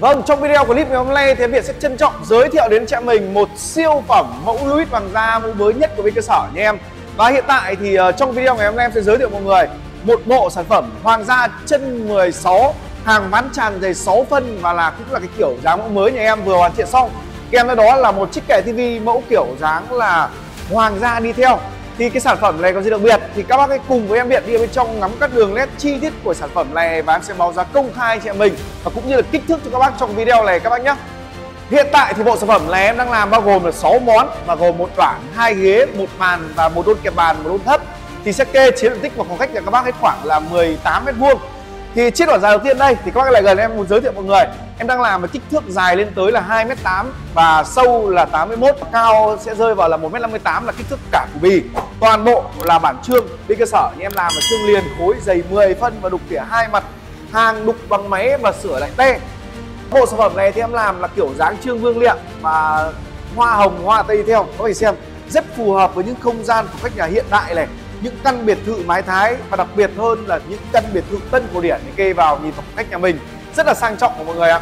Vâng, trong video clip ngày hôm nay thì Việt sẽ trân trọng giới thiệu đến chị mình một siêu phẩm mẫu Louis vàng da mẫu mới nhất của bên cơ sở nha em. Và hiện tại thì ờ, trong video ngày hôm nay em sẽ giới thiệu mọi người một bộ sản phẩm hoàng gia chân 16 hàng ván tràn dày 6 phân và là cũng là cái kiểu dáng mẫu mới nhà em vừa hoàn thiện xong. Kèm theo đó là một chiếc kệ tivi mẫu kiểu dáng là hoàng gia đi theo thì cái sản phẩm này có gì đặc biệt? Thì các bác hãy cùng với em Biện đi bên trong ngắm các đường nét chi tiết của sản phẩm này và em sẽ báo giá công khai cho em mình và cũng như là kích thước cho các bác trong video này các bác nhé. Hiện tại thì bộ sản phẩm này em đang làm bao gồm là 6 món và gồm một bảng, hai ghế, một bàn và một đôn kẹp bàn, một đôn thấp. Thì sẽ kê chiếm diện tích và khoảng cách cho các bác hết khoảng là 18 mét vuông. Thì chiếc đoạn dài đầu tiên đây thì các bác lại gần em muốn giới thiệu mọi người em đang làm với kích thước dài lên tới là 2m8 và sâu là 81 cao sẽ rơi vào là 1m58 là kích thước cả của bì toàn bộ là bản trương đi cơ sở. Như em làm là trương liền, khối dày 10 phân và đục tỉa hai mặt, hàng đục bằng máy và sửa lại te. Bộ sản phẩm này thì em làm là kiểu dáng trương vương liệm và hoa hồng, hoa tây theo. Các bạn xem, rất phù hợp với những không gian của khách nhà hiện đại này. Những căn biệt thự mái thái và đặc biệt hơn là những căn biệt thự tân cổ điển kê vào nhìn vào cách nhà mình rất là sang trọng của mọi người ạ.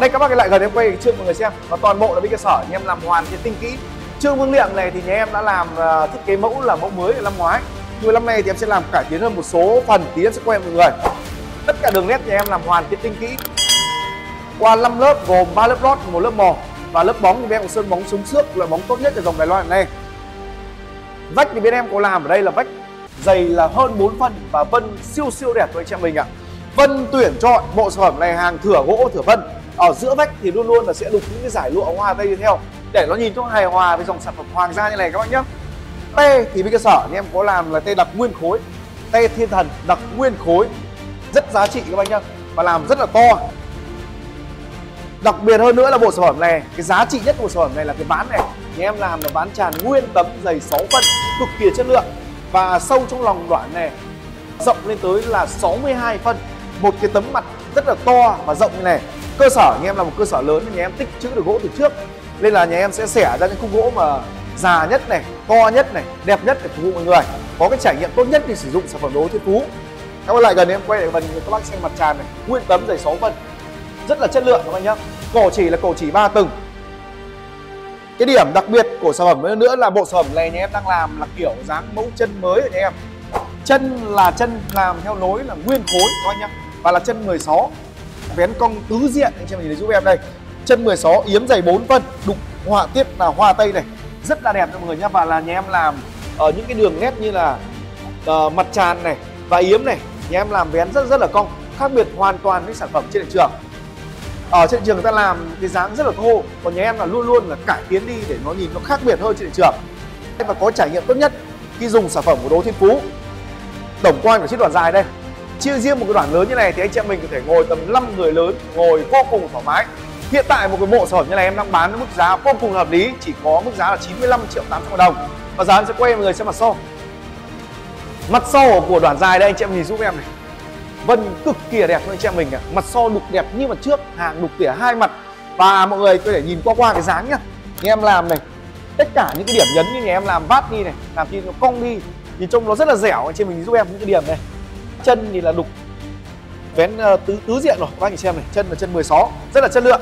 Đây, các bác lại gần em quay cái mọi người xem. Và toàn bộ là bên cơ sở anh em làm hoàn thiện tinh kỹ. Trương vương liệm này thì nhà em đã làm ờ, thiết kế mẫu là mẫu mới năm ngoái. Nhưng năm nay thì em sẽ làm cải tiến hơn một số phần tí em sẽ quay mọi người. Tất cả đường nét nhà em làm hoàn thiện tinh kỹ. Qua 5 lớp gồm 3 lớp lót, một lớp mò và lớp bóng. Thì bên em sơn bóng súng xước loại bóng tốt nhất ở dòng Đài Loan này. Vách thì bên em có làm ở đây là vách dày là hơn 4 phân và vân siêu siêu đẹp của anh chị em mình ạ. Vân tuyển chọn bộ sản phẩm này hàng thửa gỗ thửa vân. Ở giữa vách thì luôn luôn là sẽ đục những cái giải lụa hoa tây theo để nó nhìn cho hài hòa với dòng sản phẩm hoàng gia như này các bạn nhé. T thì với cơ sở thì em có làm là tê đặc nguyên khối, tê thiên thần đặc nguyên khối. Rất giá trị các bạn nhé. Và làm rất là to. Đặc biệt hơn nữa là bộ sản phẩm này, cái giá trị nhất của sản phẩm này là cái bán này. Nhà em làm là ván tràn nguyên tấm dày 6 phân cực kỳ chất lượng. Và sâu trong lòng đoạn này rộng lên tới là 62 phân một cái tấm mặt rất là to và rộng như này. Cơ sở nhà em là một cơ sở lớn nhà em tích trữ được gỗ từ trước. Nên là nhà em sẽ xẻ ra những khúc gỗ mà già nhất này, to nhất này, đẹp nhất để phục vụ mọi người. Có cái trải nghiệm tốt nhất khi sử dụng sản phẩm đồ thiên phú. Các bạn lại gần em quay lại phần các bác xem mặt tràn này. Nguyên tấm dày 6 phân rất là chất lượng các bạn nhé cổ chỉ là cổ chỉ 3 tầng. Cái điểm đặc biệt của sản phẩm nữa là bộ sản phẩm này nhà em đang làm là kiểu dáng mẫu chân mới của nhà em. Chân là chân làm theo lối là nguyên khối, các anh nhá và là chân 16 vén cong tứ diện. Anh chị mình nhìn giúp em đây. Chân 16 yếm dày 4 phân. Đục họa tiết là hoa tây này. Rất là đẹp cho mọi người nhá. Và là nhà em làm ở những cái đường nét như là uh, mặt tràn này và yếm này. Nhà em làm vén rất rất là cong. Khác biệt hoàn toàn với sản phẩm trên thị trường. Ở trên thị trường người ta làm cái dáng rất là thô. Còn nhà em là luôn luôn là cải tiến đi để nó nhìn nó khác biệt hơn trên thị trường. Và có trải nghiệm tốt nhất khi dùng sản phẩm của Đỗ Thiên Phú. Tổng quan của chiếc đoàn dài đây chia riêng một cái đoạn lớn như này thì anh chị em mình có thể ngồi tầm 5 người lớn, ngồi vô cùng thoải mái. Hiện tại một cái bộ sản phẩm như này em đang bán với mức giá vô cùng hợp lý, chỉ có mức giá là 95 triệu 800 đồng. Và giá em sẽ quay mọi người xem mặt sau. Mặt sau của đoạn dài đây anh chị em nhìn giúp em này. Vân cực kỳ đẹp anh chị em mình à. mặt so đục đẹp như mặt trước, hàng đục tỉa hai mặt. Và mọi người có thể nhìn qua qua cái dáng nhá. Như em làm này, tất cả những cái điểm nhấn như nhà em làm vát đi này, làm gì nó cong đi, nhìn trông nó rất là dẻo, anh chị mình giúp em những cái điểm này chân thì là đục. Vén ờ, tứ tứ diện rồi, các anh chị xem này, chân là chân 16 rất là chất lượng.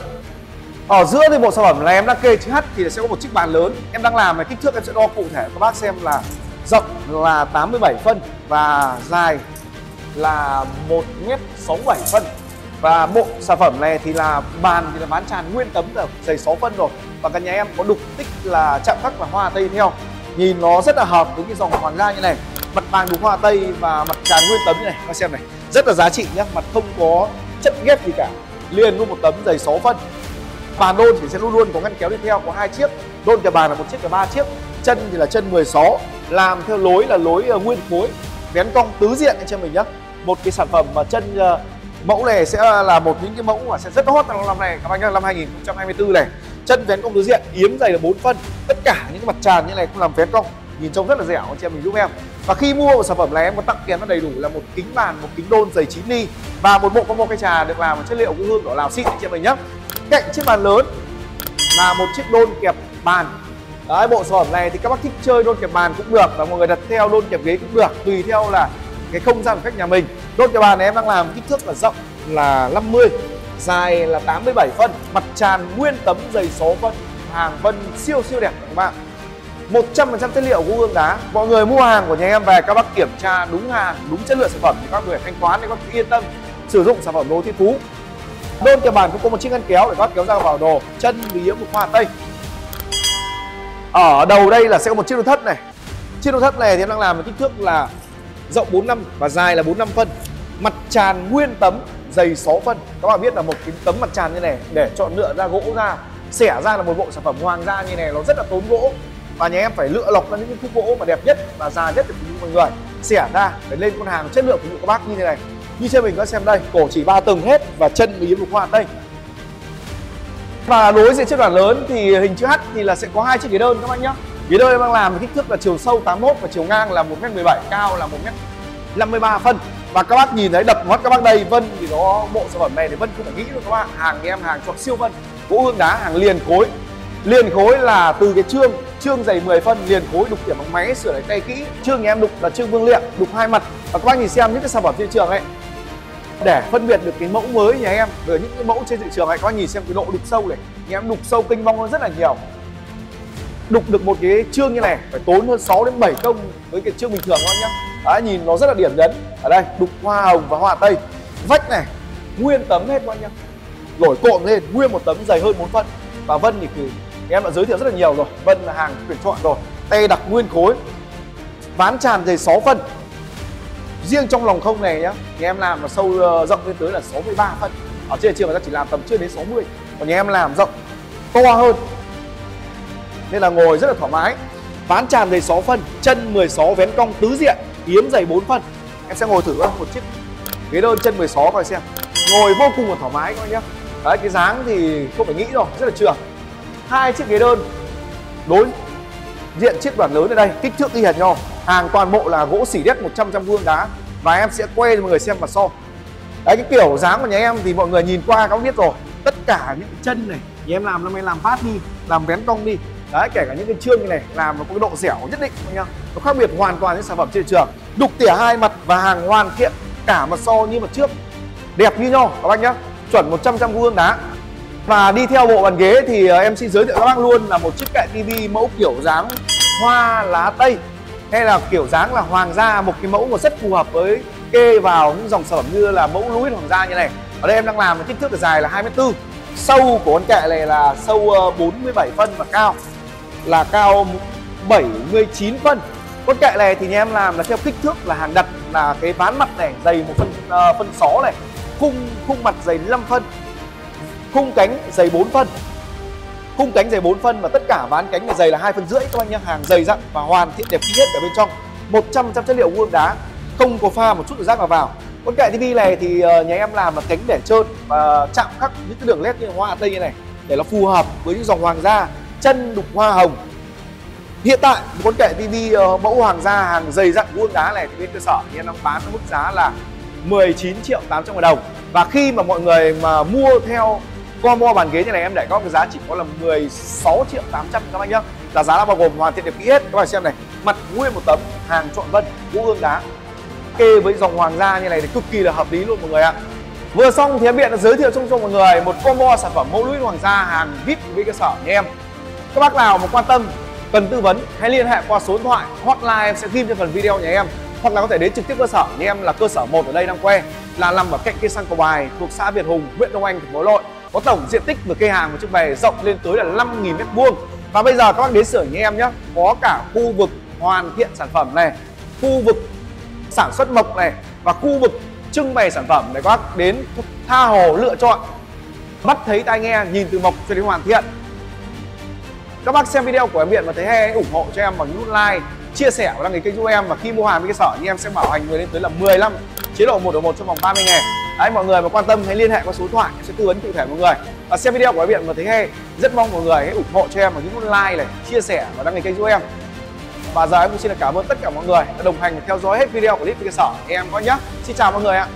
Ở giữa thì bộ sản phẩm là em đang kê chữ H thì sẽ có một chiếc bàn lớn. Em đang làm này kích thước em sẽ đo cụ thể, các bác xem là rộng là 87 phân và dài là 1 mét 67 phân. Và bộ sản phẩm này thì là bàn thì là bán tràn nguyên tấm là dày 6 phân rồi. Và cả nhà em có đục tích là chạm khắc và hoa tây theo. Nhìn nó rất là hợp với cái dòng hoàng gia như này mặt bàn đúng hoa tây và mặt tràn nguyên tấm như này các xem này. Rất là giá trị nhá mặt không có chất ghép gì cả. Liền luôn một tấm dày 6 phân. Bàn đôn thì sẽ luôn luôn có ngăn kéo đi theo có hai chiếc. Đôn cả bàn là một chiếc cả ba chiếc chân thì là chân 16 làm theo lối là lối uh, nguyên khối. Vén cong tứ diện anh chị mình nhá. Một cái sản phẩm mà chân uh, mẫu này sẽ là một những cái mẫu mà sẽ rất hot trong năm này các anh nhá năm 2024 này. Chân vén cong tứ diện yếm dày là 4 phân. Tất cả những cái mặt tràn như này cũng làm vén cong nhìn trông rất là dẻo chị em mình giúp em. Và khi mua một sản phẩm này em có tặng kèm nó đầy đủ là một kính bàn một kính đôn dày 9 ly và một bộ combo cây trà được làm bằng chất liệu của hương đỏ lào xịn chị em mình nhé cạnh chiếc bàn lớn là một chiếc đôn kẹp bàn. Đấy, bộ sản phẩm này thì các bác thích chơi đôn kẹp bàn cũng được và mọi người đặt theo đôn kẹp ghế cũng được tùy theo là cái không gian của khách nhà mình. Đôn kẹp bàn này em đang làm kích thước là rộng là 50 dài là 87 phân mặt tràn nguyên tấm dày số phân hàng vân siêu siêu đẹp các bạn. 100% chất liệu gỗ gương đá. Mọi người mua hàng của nhà em về, các bác kiểm tra đúng hàng, đúng chất lượng sản phẩm thì các người thanh toán để các bác yên tâm sử dụng sản phẩm đồ thiên phú. Đơn kèm bàn cũng có một chiếc ngăn kéo để các bác kéo ra vào đồ, chân vì của hoa, tây. Ở đầu đây là sẽ có một chiếc nội thất này. Chiếc nội thất này thì em đang làm với kích thước là rộng 45 và dài là 45 phân. Mặt tràn nguyên tấm, dày 6 phân. Các bạn biết là một cái tấm mặt tràn như này, để chọn lựa ra gỗ ra, xẻ ra là một bộ sản phẩm hoàng gia như này, nó rất là tốn gỗ và nhà em phải lựa lọc ra những khúc gỗ mà đẹp nhất và già nhất để phục vụ mọi người. Xẻ ra để lên con hàng chất lượng phục vụ các bác như thế này. Như trên mình có xem đây, cổ chỉ ba tầng hết và chân với yếm lục đây và đối diện chiếc đoàn lớn thì hình chữ H thì là sẽ có hai chiếc ghế đơn các bác nhé ghế đơn em đang làm với kích thước là chiều sâu 81 và chiều ngang là 1m17 cao là 1m53 phân. Và các bác nhìn thấy đập mắt các bác đây, vân thì nó bộ sản phẩm này thì vân không phải nghĩ đâu các bạn hàng em hàng chọn siêu vân gỗ hương đá, hàng liền khối. Liền khối là từ cái trương trương dày 10 phân liền khối đục điểm bằng máy sửa lại tay kỹ. Trương nhà em đục là trương vương liệm đục hai mặt. Và các bác nhìn xem những cái sản phẩm trên trường ấy. Để phân biệt được cái mẫu mới nhà em với những cái mẫu trên thị trường này các bác nhìn xem cái độ đục sâu này. Nhà em đục sâu kinh vong hơn rất là nhiều. Đục được một cái trương như này phải tốn hơn 6 đến 7 công với cái trương bình thường các bác nhá. Đấy, nhìn nó rất là điểm nhấn. Ở đây đục hoa hồng và hoa tây. Vách này nguyên tấm hết các bác nhá. Nổi cộm lên nguyên một tấm dày hơn 4 phân. Và vân thì, thì em đã giới thiệu rất là nhiều rồi. Vân là hàng tuyển chọn rồi. Tay đặc nguyên khối. Ván tràn dày 6 phân. Riêng trong lòng không này nhá, nhà em làm là sâu ờ, rộng lên tới là 63 phân. Ở trên trường người ta chỉ làm tầm chưa đến 60 còn nhà em làm rộng, to hơn. Nên là ngồi rất là thoải mái. Ván tràn dày 6 phân, chân 16 vén cong tứ diện yếm dày 4 phân. Em sẽ ngồi thử một chiếc. Ghế đơn chân 16 coi xem. Ngồi vô cùng là thoải mái coi nhá. Đấy, cái dáng thì không phải nghĩ rồi, rất là trường hai chiếc ghế đơn. Đối diện chiếc đoàn lớn ở đây, kích thước y hệt nhau. Hàng toàn bộ là gỗ xỉ đét 100 trăm vuông đá. Và em sẽ quay cho mọi người xem mặt so đấy, cái kiểu dáng của nhà em thì mọi người nhìn qua các biết rồi. Tất cả những chân này, nhà em làm năm nay làm phát đi, làm vén cong đi. Đấy, kể cả những cái chương như này, làm nó có cái độ dẻo nhất định nhá nó khác biệt hoàn toàn những sản phẩm trên thị trường. Đục tỉa hai mặt và hàng hoàn thiện cả mặt so như mặt trước. Đẹp như nhau, các bác nhá. Chuẩn 100 trăm vuông đá và đi theo bộ bàn ghế thì ờ, em xin giới thiệu các bác luôn là một chiếc kệ tivi mẫu kiểu dáng hoa lá tây. Hay là kiểu dáng là hoàng gia một cái mẫu mà rất phù hợp với kê vào những dòng sản phẩm như là mẫu Louis hoàng gia như này. Ở đây em đang làm kích thước dài là 24 sâu của con kệ này là sâu ờ, 47 phân và cao là cao 79 phân. Con kệ này thì nhà em làm là theo kích thước là hàng đặt là cái ván mặt này dày một phân uh, phân 6 này khung khung mặt dày 5 phân khung cánh dày 4 phân. Khung cánh dày 4 phân và tất cả ván cánh này dày là hai phân rưỡi, các anh nhá. Hàng dày dặn và hoàn thiện đẹp kỹ hết ở bên trong. 100 chất liệu vuông đá, không có pha một chút rác nào vào. Con kệ tivi này thì ờ, nhà em làm là cánh để trơn và chạm khắc những cái đường led như hoa tây như này để nó phù hợp với những dòng hoàng gia, chân đục hoa hồng. Hiện tại con kệ tivi ờ, mẫu hoàng gia hàng dày dặn vuông đá này thì bên cơ sở thì em đang bán với mức giá là 19 triệu 800 ngàn đồng. Và khi mà mọi người mà mua theo combo bàn ghế như này em để có cái giá chỉ có là 16 triệu 800 các bác nhá. Là giá là bao gồm hoàn thiện đẹp kỹ hết. Các bạn xem này, mặt nguyên một tấm, hàng trọn vân gỗ hương đá. Kê với dòng hoàng gia như này thì cực kỳ là hợp lý luôn mọi người ạ. Vừa xong thì em biện đã giới thiệu chung cho mọi người một combo sản phẩm mẫu lũy hoàng gia hàng vip với cơ sở nha em. Các bác nào mà quan tâm, cần tư vấn, hãy liên hệ qua số điện thoại, hotline em sẽ ghi trên phần video nhà em. Hoặc là có thể đến trực tiếp cơ sở nhà em, là cơ sở một ở đây đang que là nằm ở cạnh cây xăng cầu bài, thuộc xã Việt Hùng, huyện Đông Anh, thành phố Hà Nội có tổng diện tích của cây hàng và trưng bày rộng lên tới là 5.000 mét vuông. Và bây giờ các bác đến sửa nhà em nhé. Có cả khu vực hoàn thiện sản phẩm này, khu vực sản xuất mộc này và khu vực trưng bày sản phẩm để các bác đến tha hồ lựa chọn. Bắt thấy tai nghe, nhìn từ mộc cho đến hoàn thiện. Các bác xem video của em Biện và thấy hay ủng hộ cho em bằng nút like, chia sẻ và đăng ký kênh giúp em. Và khi mua hàng với cái sở thì em sẽ bảo hành người lên tới là 15 chế độ một đổi một trong vòng 30 ngày. Đấy, mọi người mà quan tâm hãy liên hệ qua số điện thoại, em sẽ tư vấn cụ thể mọi người. Và xem video của em viện mà thấy hay, rất mong mọi người hãy ủng hộ cho em bằng những nút like này, chia sẻ và đăng ký kênh giúp em. Và giờ em cũng xin được cảm ơn tất cả mọi người đã đồng hành và theo dõi hết video của clip cơ sở em có nhé. Xin chào mọi người ạ.